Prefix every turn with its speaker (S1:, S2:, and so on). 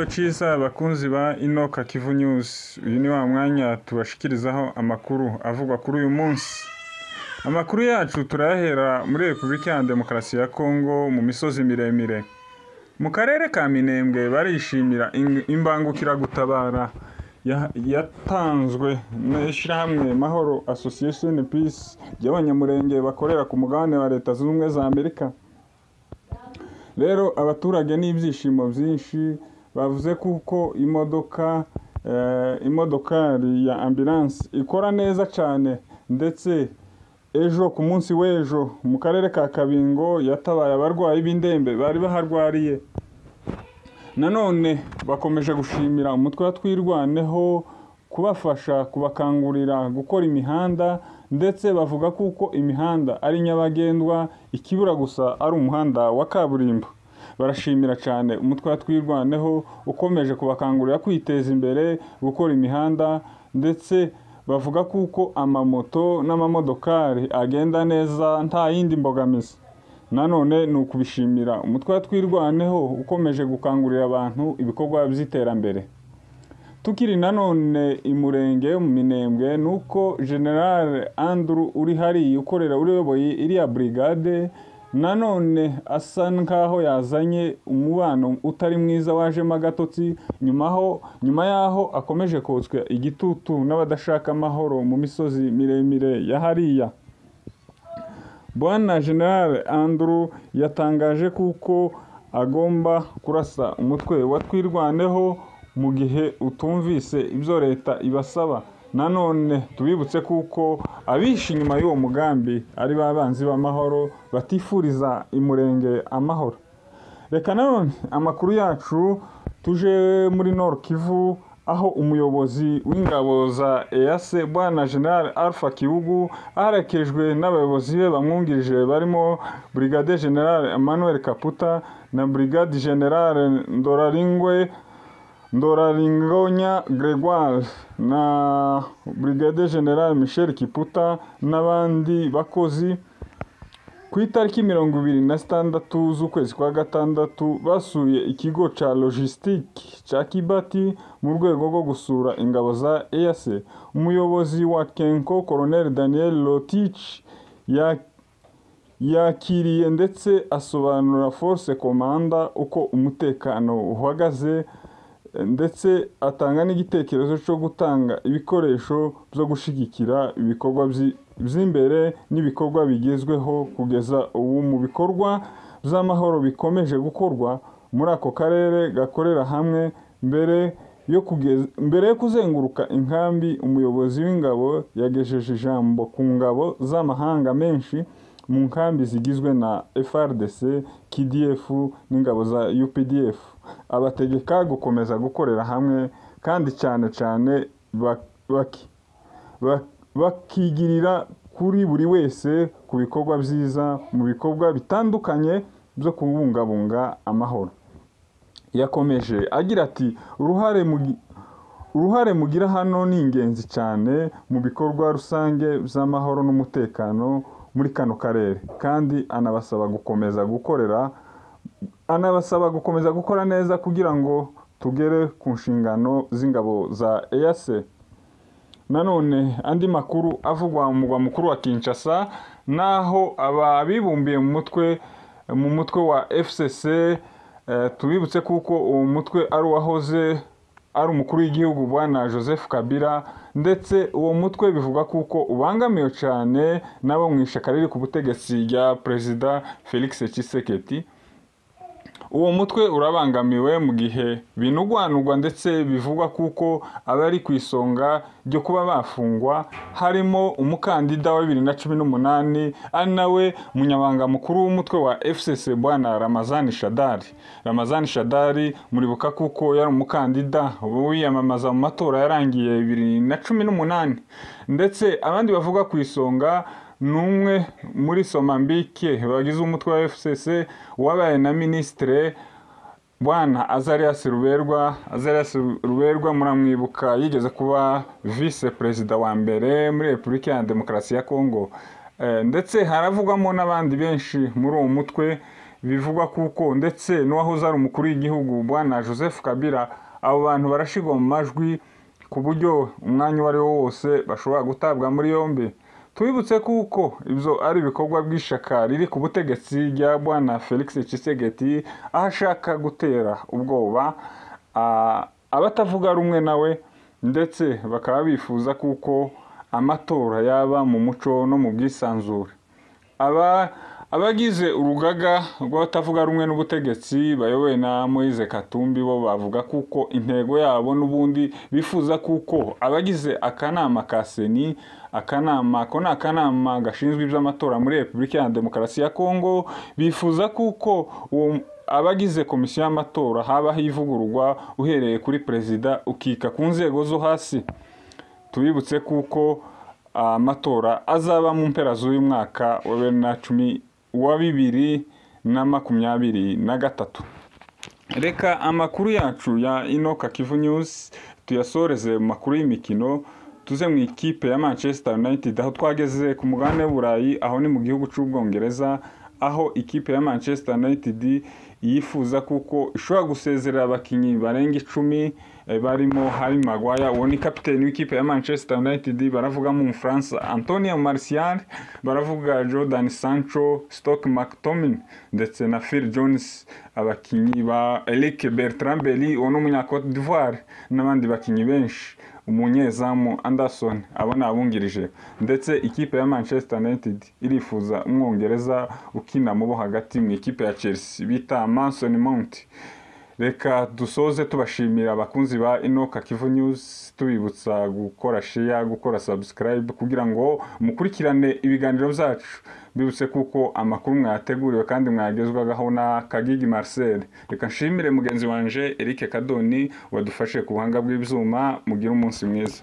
S1: igitondo cyiza bakunzi ba inoka kivu news. Uyu ni wa mwanya tubashikirizaho amakuru avugwa kuri uyu munsi. Amakuru yacu turayahera muri repubulika ya demokarasi ya kongo mu misozi miremire. Mu karere ka minembwe barishimira imbangukiragutabara ya- yatanzwe n'ishyirahamwe mahoro association peace ry'abanyamurenge bakorera ku mugabane wa leta zunze ubumwe za amerika. Rero abaturage n'ibyishimo byinshi bavuze kuko imodoka eh, imodokari ya ambulance ikora neza cyane ndetse ejo ku munsi w'ejo mu karere ka kabingo yatabaye abarwayi b'indembe bari baharwariye. Nanone bakomeje gushimira umutwe wa twirwaneho kubafasha kubakangurira gukora imihanda ndetse bavuga kuko imihanda ari nyabagendwa ikibura gusa ari umuhanda wa kaburimbo. Barashimira cyane. Umutwe wa twirwaneho ukomeje kubakangurira kwiteza imbere gukora imihanda ndetse bavuga kuko amamoto n'amamodokari agenda neza nta yindi mbogamizi. Nanone ni ukubishimira. Umutwe wa twirwaneho ukomeje gukangurira abantu ibikorwa by'iterambere. Tukiri nanone imurenge mu minembwe ni uko general andrew uri hariya ukorera uyoboye iriya brigade nanone asa nkaho yazanye umubano utari mwiza wajemo agatotsi nyuma aho nyuma y'aho akomeje kotswa igitutu n'abadashaka amahoro mu misozi miremire ya hariya. Bwana general andrew yatangaje kuko agomba kurasa umutwe wa twirwaneho mu gihe utumvise ibyo leta ibasaba. Nanone tubibutse kuko abishe inyuma y'uwo mugambi ari ba banzi b'amahoro batifuriza imurenge amahoro. Reka nanone amakuru yacu tuje muri nord kivu aho umuyobozi w'ingabo za EAC bwana general Alpha Kibugu aherekejwe n'abayobozi be bamwungirije barimo brigade general Emmanuel Kaputa na brigade general Ndoraringwe Ndoraringonya Gregoire na brigade general Michel Kiputa n'abandi bakozi ku itariki mirongo ibiri na zitandatu z'ukwezi kwa gatandatu basuye ikigo cya logisitike cya kibati mu rwego rwo gusura ingabo za EAC umuyobozi wa kenko colonel daniel lotich ya yakiriye ndetse asobanura force komanda uko umutekano uhagaze ndetse atanga n'igitekerezo cyo gutanga ibikoresho byo gushyigikira ibikorwa by'i- by'imbere n'ibikorwa bigezweho kugeza ubu mu bikorwa by'amahoro bikomeje gukorwa muri ako karere gakorera hamwe mbere yo mbere yo kuzenguruka inkambi umuyobozi w'ingabo yagejeje ijambo ku ngabo z'amahanga menshi mu nkambi zigizwe na FRDC, KDF n'ingabo za UPDF abategeka gukomeza gukorera hamwe kandi cyane cyane bak- baki- bak- bakigirira kuri buri wese ku bikorwa byiza mu bikorwa bitandukanye byo kubungabunga amahoro. Yakomeje agira ati uruhare mu uruhare mugira hano ni ingenzi cyane mu bikorwa rusange by'amahoro n'umutekano muri kano karere. Kandi anabasaba gukomeza gukorera anabasaba gukomeza gukora neza kugira ngo tugere ku nshingano z'ingabo za EAC nanone andi makuru avugwa mu murwa mukuru wa Kinshasa naho ababibumbiye mu mutwe mu mutwe wa FCC eh, tubibutse kuko uwo mutwe ari uwahoze ari umukuru w'igihugu bwana Joseph Kabila ndetse uwo mutwe bivuga kuko ubangamiwe cyane n'abo mu ishyaka riri ku butegetsi rya perezida Felix Tshisekedi. Uwo mutwe urabangamiwe mu gihe binugwanugwa ndetse bivugwa kuko abari ku isonga ryo kuba bafungwa harimo umukandida wa bibiri na cumi n'umunani ari nawe munyabanga mukuru w'umutwe wa FCC bwana Ramazani Shadari. Ramazani Shadari muribuka kuko yari umukandida wiyamamaza mu matora yarangiye bibiri na cumi n'umunani. Ndetse abandi bavuga ku isonga ni umwe muri somambike bagize umutwe wa FCC wabaye na minisitire bwana Azarias Ruberwa. Azarias Ruberwa muramwibuka yigeze kuba vice perezida wa mbere muri Repubulika ya Demokarasi ya Kongo Eh, ndetse haravugwamo n'abandi benshi muri uwo mutwe bivugwa kuko ndetse n'uwahoze ari umukuru w'igihugu bwana joseph kabila abo bantu barashigwa mu majwi ku buryo umwanya uwo ari wo wose bashobora gutabwa muri yombi. Tubibutse kuko ibyo ari ibikorwa by'ishyaka riri ku butegetsi rya bwana felix Tshisekedi aho ashaka gutera ubwoba abatavuga rumwe nawe ndetse bakaba bifuza kuko amatora yaba mu muco no mu bwisanzure. Abagize urugaga rw'abatavuga rumwe n'ubutegetsi bayobowe na Moise Katumbi bo bavuga kuko intego yabo n'ubundi bifuza kuko abagize akanama ka seni akanama ko ni akanama gashinzwe iby'amatora muri repubulika ya demokarasi ya kongo bifuza kuko abagize komisiyo y'amatora habaho ivugururwa uhereye kuri perezida ukika ku nzego zo hasi. Tubibutse kuko amatora azaba mu mpera z'uyu mwaka wa bibiri na cumi wa bibiri na makumyabiri na gatatu. Reka amakuru yacu ya inoka kivu news tuyasoreze mu makuru y'imikino tuze mu ikipe ya manchester united aho twageze ku mugabane w'uburayi aho ni mu gihugu cy'ubwongereza aho ikipe ya manchester united yifuza kuko ishobora gusezerera abakinnyi barenga icumi barimo Harry Maguire uwo ni kapiteni w'ikipe ya Manchester United baravugamo umufaransa Antonio Martial baravuga Jordan Sancho Stoke McTominay ndetse na Phil Jones abakinnyi ba Eric Bertrand Belly uwo ni umunyacote d'Ivoire n'abandi bakinnyi benshi. Umunyezamu Anderson abo ni abungirije ndetse ikipe ya Manchester United irifuza umwongereza ukina mu bo hagati mu ikipe ya Chelsea bita Mason Mount. Reka dusoze tubashimira abakunzi ba inoka kivu news tubibutsa gukora share gukora subscribe kugira ngo mukurikirane ibiganiro byacu. Bibutse kuko amakuru mwateguriwe kandi mwagezwagaho na kagigi marcel. Reka nshimire mugenzi wanje eric kadoni wadufashe ku buhanga bw'ibyuma mugire umunsi mwiza.